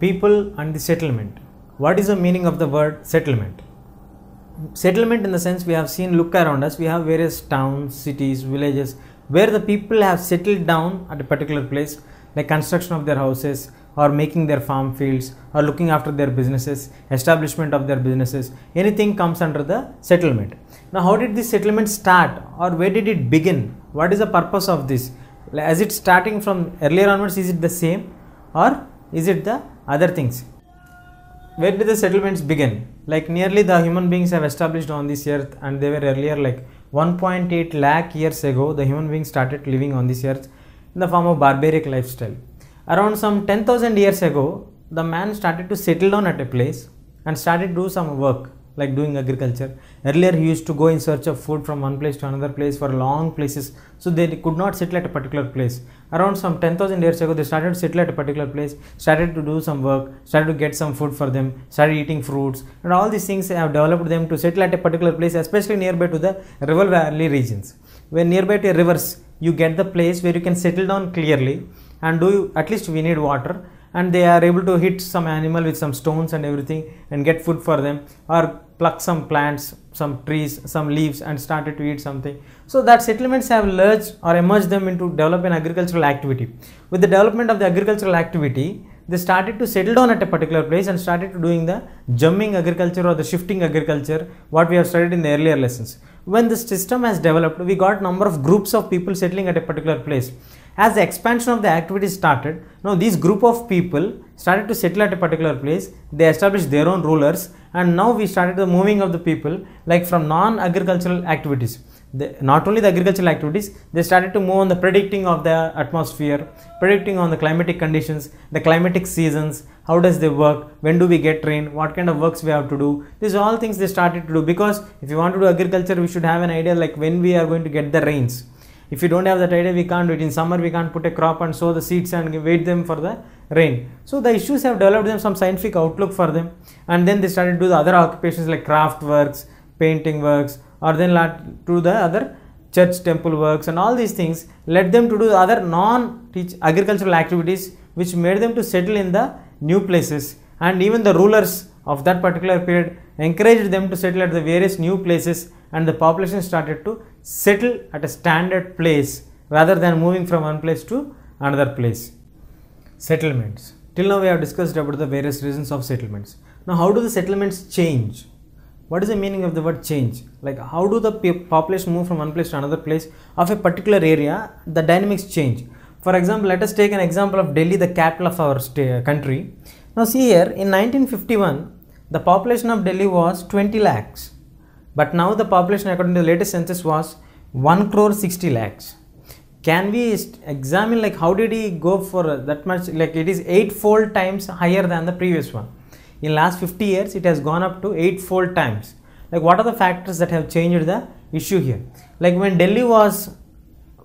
people and the settlement. What is the meaning of the word settlement? Settlement, in the sense we have seen, look around us, we have various towns, cities, villages where the people have settled down at a particular place, like construction of their houses, or making their farm fields, or looking after their businesses, establishment of their businesses, anything comes under the settlement. Now, how did this settlement start, or where did it begin? What is the purpose of this? As it starting from earlier onwards, is it the same, or is it the other things? where did the settlements begin? Like nearly the human beings have established on this earth, and they were earlier like 1.8 lakh years ago. The human beings started living on this earth in the form of barbaric lifestyle. Around some 10,000 years ago, the man started to settle down at a place and started do some work like doing agriculture. Earlier, he used to go in search of food from one place to another place for long places, so they could not settle at a particular place. Around some 10,000 years ago, they started to settle at a particular place, started to do some work, started to get some food for them, started eating fruits, and all these things have developed them to settle at a particular place, especially nearby to the river valley regions. When nearby to rivers, you get the place where you can settle down clearly and do at least we need water and they are able to hit some animal with some stones and everything and get food for them or pluck some plants some trees some leaves and started to eat something. So that settlements have lurched or emerged them into develop an agricultural activity. With the development of the agricultural activity they started to settle down at a particular place and started doing the jumping agriculture or the shifting agriculture what we have studied in the earlier lessons. When the system has developed we got number of groups of people settling at a particular place as the expansion of the activity started now this group of people started to settle at a particular place. They established their own rulers and now we started the moving of the people like from non agricultural activities. The, not only the agricultural activities they started to move on the predicting of the atmosphere predicting on the climatic conditions the climatic seasons how does they work when do we get rain what kind of works we have to do. These are all things they started to do because if you want to do agriculture we should have an idea like when we are going to get the rains if you don't have that idea we can't do it. In summer we can't put a crop and sow the seeds and wait them for the rain. So the issues have developed them some scientific outlook for them. And then they started to do the other occupations like craft works painting works or then to the other church temple works and all these things led them to do the other non teach agricultural activities which made them to settle in the new places. And even the rulers of that particular period encouraged them to settle at the various new places and the population started to settle at a standard place rather than moving from one place to another place. Settlements. Till now we have discussed about the various reasons of settlements. Now how do the settlements change? What is the meaning of the word change? Like how do the population move from one place to another place of a particular area? The dynamics change. For example let us take an example of delhi the capital of our country. Now see here in 1951 the population of delhi was 20 lakhs. But now the population according to the latest census was 1 crore 60 lakhs. Can we examine like how did he go for that much? Like it is eightfold times higher than the previous one. In last 50 years it has gone up to eightfold times. Like what are the factors that have changed the issue here? Like when delhi was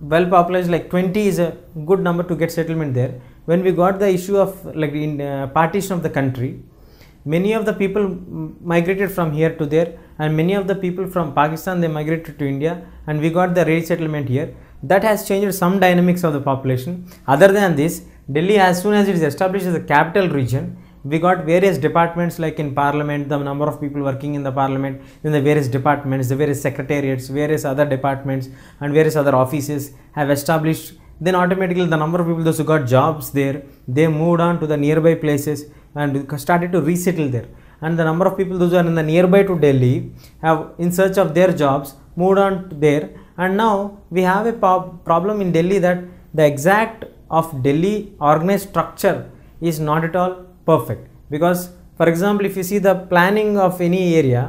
well populated like 20 is a good number to get settlement there. When we got the issue of like in uh, partition of the country many of the people migrated from here to there and many of the people from pakistan they migrated to india and we got the resettlement here. That has changed some dynamics of the population. Other than this delhi as soon as it is established as a capital region we got various departments like in parliament the number of people working in the parliament in the various departments the various secretariats various other departments and various other offices have established. Then automatically the number of people those who got jobs there they moved on to the nearby places and started to resettle there. And the number of people those who are in the nearby to delhi have in search of their jobs moved on there. And now we have a problem in delhi that the exact of delhi organized structure is not at all perfect. Because for example if you see the planning of any area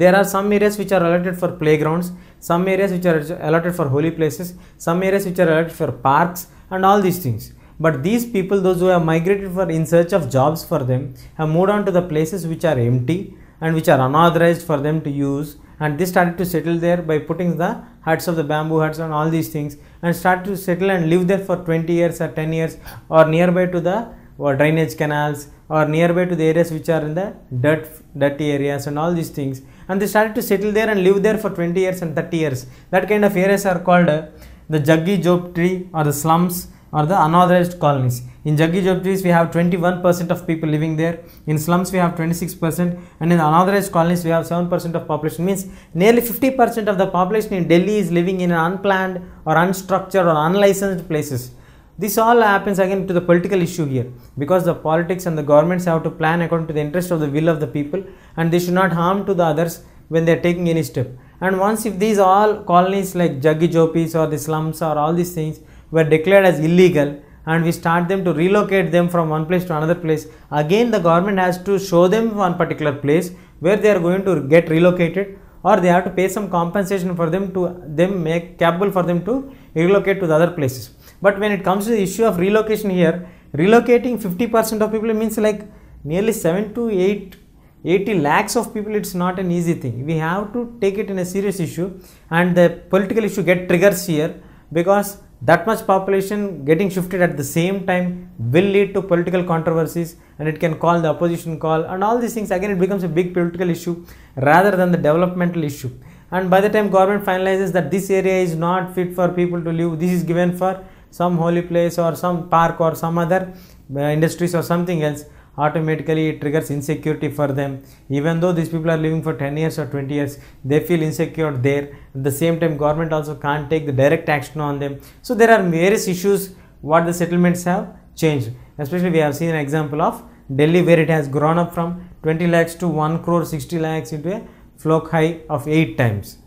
there are some areas which are allotted for playgrounds some areas which are allotted for holy places some areas which are allotted for parks and all these things but these people those who have migrated for in search of jobs for them have moved on to the places which are empty and which are unauthorized for them to use. And they started to settle there by putting the huts of the bamboo huts and all these things and start to settle and live there for 20 years or 10 years or nearby to the or drainage canals or nearby to the areas which are in the dirt dirty areas and all these things. And they started to settle there and live there for 20 years and 30 years. That kind of areas are called the jaggi job tree or the slums or the unauthorized colonies In Jaggi Jopis, we have 21% of people living there. In slums, we have 26%. And in unauthorized colonies, we have 7% of population. Means nearly 50% of the population in Delhi is living in unplanned or unstructured or unlicensed places. This all happens again to the political issue here because the politics and the governments have to plan according to the interest of the will of the people and they should not harm to the others when they are taking any step. And once if these all colonies like Jaggi Jopis or the slums or all these things were declared as illegal and we start them to relocate them from one place to another place, again the government has to show them one particular place where they are going to get relocated or they have to pay some compensation for them to them make capable for them to relocate to the other places. But when it comes to the issue of relocation here, relocating 50% of people means like nearly 7 to 8 80 lakhs of people it's not an easy thing we have to take it in a serious issue and the political issue get triggers here because that much population getting shifted at the same time will lead to political controversies and it can call the opposition call and all these things. Again it becomes a big political issue rather than the developmental issue. And by the time government finalizes that this area is not fit for people to live this is given for some holy place or some park or some other uh, industries or something else automatically it triggers insecurity for them. Even though these people are living for 10 years or 20 years they feel insecure there. At the same time government also can't take the direct action on them. So there are various issues what the settlements have changed. Especially we have seen an example of delhi where it has grown up from 20 lakhs to 1 crore 60 lakhs into a flock high of 8 times.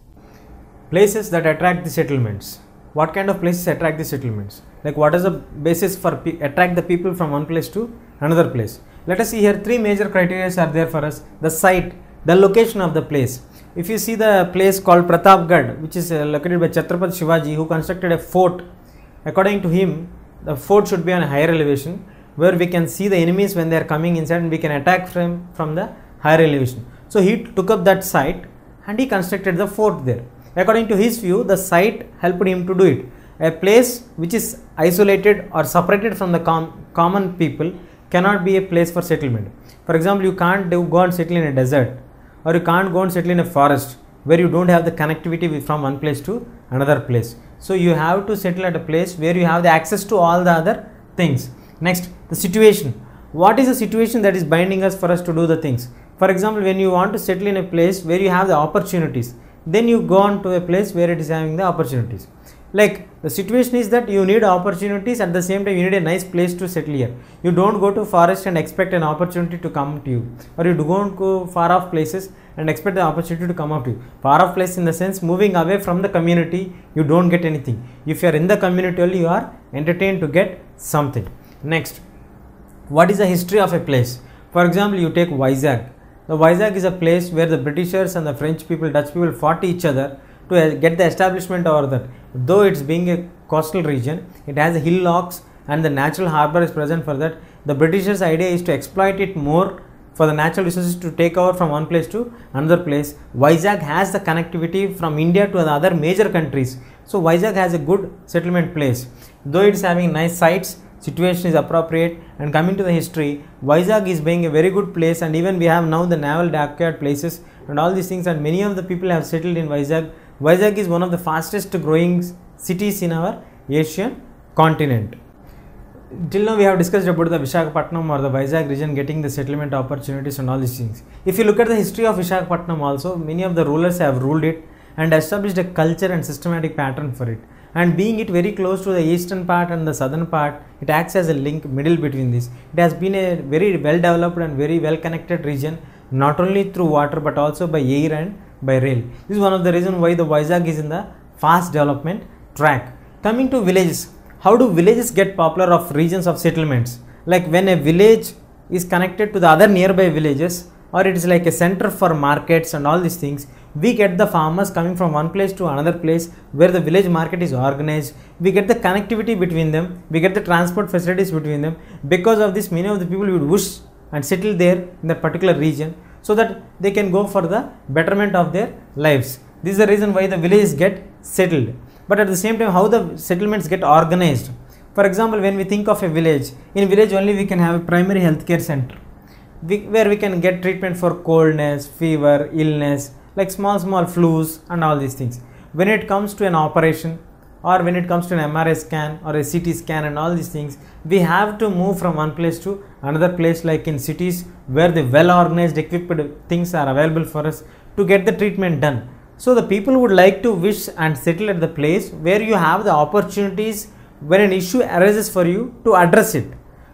Places that attract the settlements. What kind of places attract the settlements? Like what is the basis for attract the people from one place to another place let us see here three major criteria are there for us. The site the location of the place. If you see the place called pratapgarh which is uh, located by chhatrapati shivaji who constructed a fort according to him the fort should be on a higher elevation where we can see the enemies when they are coming inside and we can attack from from the higher elevation. So he took up that site and he constructed the fort there. According to his view the site helped him to do it. A place which is isolated or separated from the com- common people cannot be a place for settlement. For example you can't go and settle in a desert or you can't go and settle in a forest where you don't have the connectivity from one place to another place. So you have to settle at a place where you have the access to all the other things. Next the situation. What is the situation that is binding us for us to do the things? For example when you want to settle in a place where you have the opportunities then you go on to a place where it is having the opportunities like the situation is that you need opportunities at the same time you need a nice place to settle here. You don't go to forest and expect an opportunity to come to you. Or you don't go far off places and expect the opportunity to come up to you. Far off place in the sense moving away from the community you don't get anything. If you are in the community only you are entertained to get something. Next what is the history of a place? For example you take Vizag. The Vizag is a place where the Britishers and the French people Dutch people fought each other to get the establishment over that. Though it's being a coastal region it has hillocks and the natural harbor is present for that. The britishers idea is to exploit it more for the natural resources to take over from one place to another place. Vizag has the connectivity from India to the other major countries. So Vizag has a good settlement place. Though it is having nice sites situation is appropriate. And coming to the history Vizag is being a very good place. And even we have now the naval dockyard places. And all these things and many of the people have settled in Vizag Vizag is one of the fastest growing cities in our Asian continent. Till now we have discussed about the Visakhapatnam or the Vizag region getting the settlement opportunities and all these things. If you look at the history of Visakhapatnam also, many of the rulers have ruled it and established a culture and systematic pattern for it. And being it very close to the eastern part and the southern part, it acts as a link middle between these. It has been a very well developed and very well connected region, not only through water but also by air and by rail. This is one of the reason why the Vizag is in the fast development track. Coming to villages, how do villages get popular of regions of settlements? Like when a village is connected to the other nearby villages, or it is like a center for markets and all these things, we get the farmers coming from one place to another place where the village market is organized. We get the connectivity between them, we get the transport facilities between them. Because of this, many of the people would wish and settle there in that particular region so that they can go for the betterment of their lives. This is the reason why the villages get settled. But at the same time, how the settlements get organized. For example, when we think of a village, in village only we can have a primary healthcare center we, where we can get treatment for coldness, fever, illness, like small small flus and all these things. When it comes to an operation, or when it comes to an mri scan or a ct scan and all these things we have to move from one place to another place like in cities where the well organized equipped things are available for us to get the treatment done. So the people would like to wish and settle at the place where you have the opportunities when an issue arises for you to address it.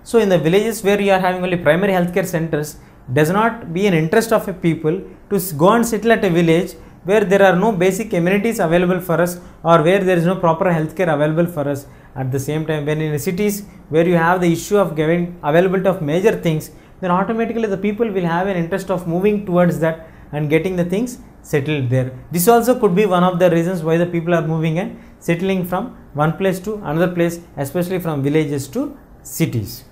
So in the villages where you are having only primary healthcare centers does not be an interest of a people to go and settle at a village where there are no basic amenities available for us or where there is no proper healthcare available for us. At the same time when in cities where you have the issue of giving availability of major things then automatically the people will have an interest of moving towards that and getting the things settled there. This also could be one of the reasons why the people are moving and settling from one place to another place especially from villages to cities.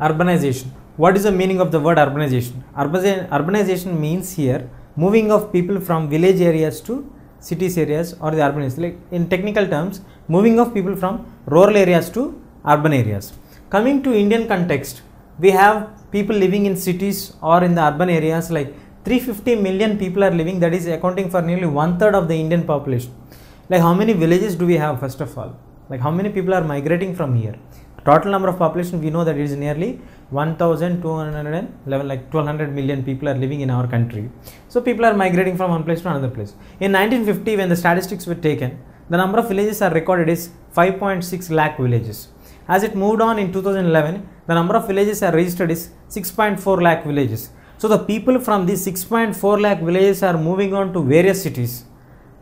Urbanization. What is the meaning of the word urbanization? Urbanization means here moving of people from village areas to cities areas or the urban areas. Like in technical terms moving of people from rural areas to urban areas. Coming to indian context we have people living in cities or in the urban areas like 350 million people are living. That is accounting for nearly one third of the indian population. Like how many villages do we have first of all? Like how many people are migrating from here total number of population we know that it is nearly 1211 like 1200 million people are living in our country. So people are migrating from one place to another place. In 1950 when the statistics were taken the number of villages are recorded is 5.6 lakh villages. As it moved on in 2011 the number of villages are registered is 6.4 lakh villages. So the people from these 6.4 lakh villages are moving on to various cities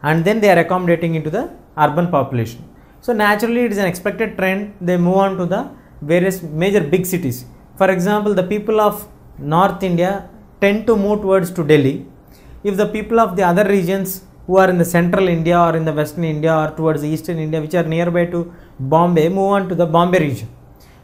and then they are accommodating into the urban population. So naturally it is an expected trend they move on to the various major big cities. For example, the people of North India tend to move towards to Delhi. If the people of the other regions who are in the central India or in the western India or towards the eastern India which are nearby to Bombay move on to the Bombay region.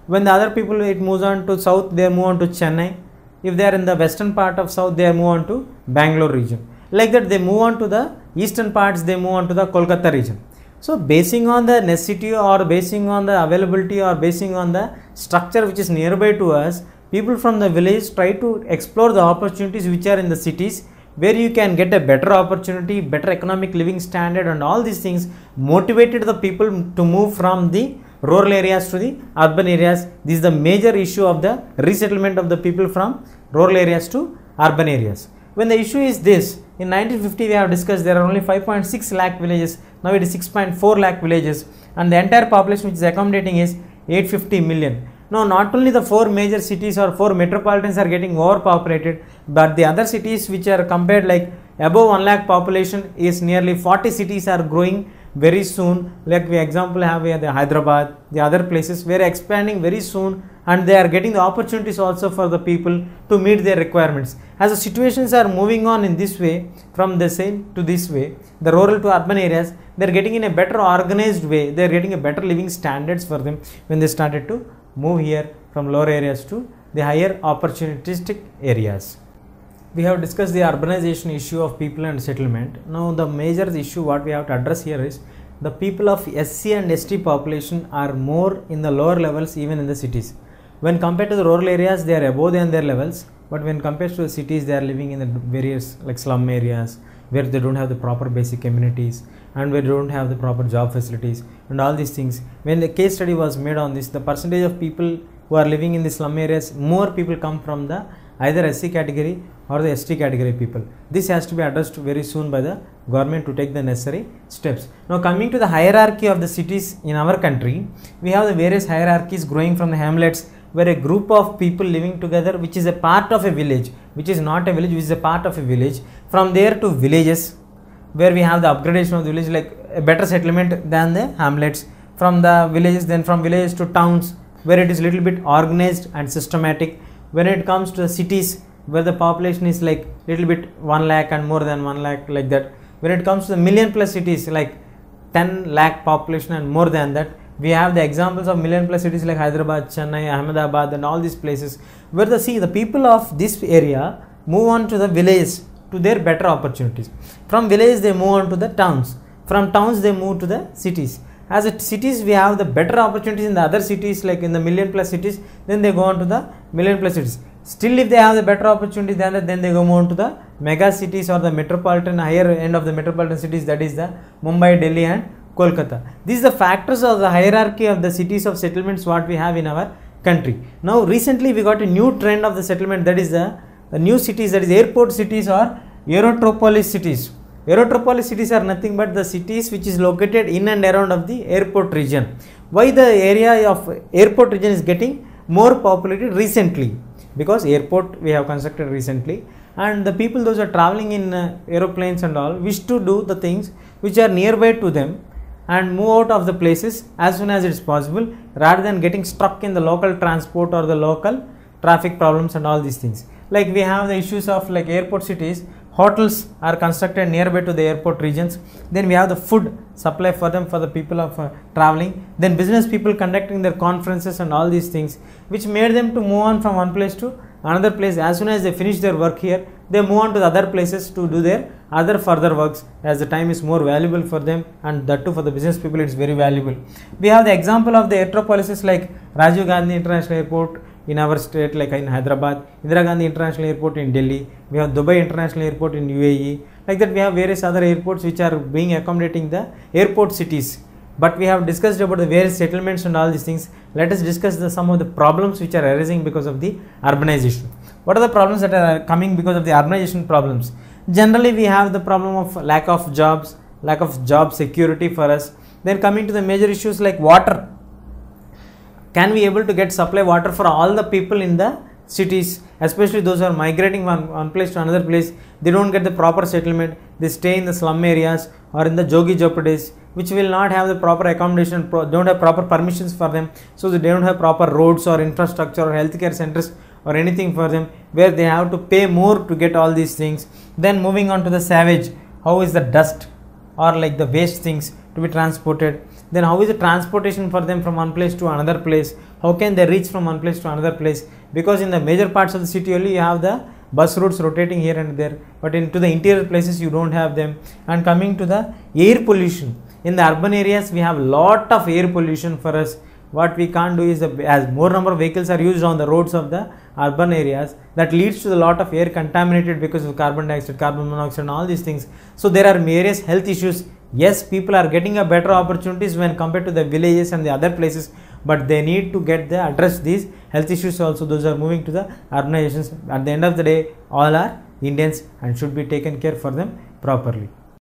When the other people it moves on to south they move on to Chennai. If they are in the western part of south they move on to Bangalore region. Like that they move on to the eastern parts they move on to the Kolkata region. So basing on the necessity or basing on the availability or basing on the structure which is nearby to us, people from the village try to explore the opportunities which are in the cities where you can get a better opportunity, better economic living standard and all these things motivated the people to move from the rural areas to the urban areas. This is the major issue of the resettlement of the people from rural areas to urban areas. When the issue is this, in 1950 we have discussed there are only 5.6 lakh villages, now it is 6.4 lakh villages. And the entire population which is accommodating is 850 million. Now not only the four major cities or four metropolitans are getting overpopulated, but the other cities which are compared like above 1 lakh population is nearly 40 cities are growing very soon like we example have here the hyderabad the other places we are expanding very soon and they are getting the opportunities also for the people to meet their requirements. As the situations are moving on in this way from the same to this way the rural to urban areas they are getting in a better organized way they are getting a better living standards for them when they started to move here from lower areas to the higher opportunistic areas we have discussed the urbanization issue of people and settlement. Now, the major issue what we have to address here is the people of SC and ST population are more in the lower levels even in the cities. When compared to the rural areas, they are above than their levels, but when compared to the cities, they are living in the various like slum areas where they don't have the proper basic amenities and where they don't have the proper job facilities and all these things. When the case study was made on this, the percentage of people who are living in the slum areas, more people come from the either SC category or the ST category people. This has to be addressed very soon by the government to take the necessary steps. Now coming to the hierarchy of the cities in our country, we have the various hierarchies growing from the hamlets where a group of people living together which is a part of a village, which is not a village, which is a part of a village. From there to villages where we have the upgradation of the village like a better settlement than the hamlets. From the villages then from villages to towns where it is little bit organized and systematic when it comes to the cities where the population is like little bit 1 lakh and more than 1 lakh like that when it comes to the million plus cities like 10 lakh population and more than that we have the examples of million plus cities like hyderabad chennai ahmedabad and all these places where the see the people of this area move on to the village to their better opportunities. From village they move on to the towns. From towns they move to the cities as cities we have the better opportunities in the other cities like in the million plus cities then they go on to the million plus cities still if they have the better opportunities than that then they go on to the mega cities or the metropolitan higher end of the metropolitan cities that is the mumbai delhi and Kolkata. These are the factors of the hierarchy of the cities of settlements what we have in our country. Now recently we got a new trend of the settlement that is the, the new cities that is airport cities or aerotropolis cities. Aerotropolis cities are nothing but the cities which is located in and around of the airport region. Why the area of airport region is getting more populated recently? Because airport we have constructed recently and the people those are traveling in uh, aeroplanes and all wish to do the things which are nearby to them and move out of the places as soon as it is possible rather than getting stuck in the local transport or the local traffic problems and all these things like we have the issues of like airport cities hotels are constructed nearby to the airport regions. Then we have the food supply for them for the people of uh, traveling. Then business people conducting their conferences and all these things which made them to move on from one place to another place. As soon as they finish their work here they move on to the other places to do their other further works as the time is more valuable for them and that too for the business people it's very valuable. We have the example of the aeropolises like rajiv gandhi international airport in our state like in hyderabad indira gandhi international airport in delhi we have dubai international airport in uae like that we have various other airports which are being accommodating the airport cities. But we have discussed about the various settlements and all these things. Let us discuss the, some of the problems which are arising because of the urbanization. What are the problems that are coming because of the urbanization problems? Generally we have the problem of lack of jobs lack of job security for us. Then coming to the major issues like water can we able to get supply water for all the people in the cities especially those who are migrating one, one place to another place? They don't get the proper settlement. They stay in the slum areas or in the jogi jopades which will not have the proper accommodation don't have proper permissions for them. So they don't have proper roads or infrastructure or healthcare centers or anything for them where they have to pay more to get all these things. Then moving on to the savage. How is the dust or like the waste things to be transported then how is the transportation for them from one place to another place? How can they reach from one place to another place? Because in the major parts of the city only you have the bus routes rotating here and there but into the interior places you don't have them. And coming to the air pollution. In the urban areas we have a lot of air pollution for us. What we can't do is as more number of vehicles are used on the roads of the urban areas that leads to a lot of air contaminated because of carbon dioxide carbon monoxide and all these things. So there are various health issues yes people are getting a better opportunities when compared to the villages and the other places but they need to get the address. These health issues also those are moving to the urbanizations at the end of the day all are indians and should be taken care for them properly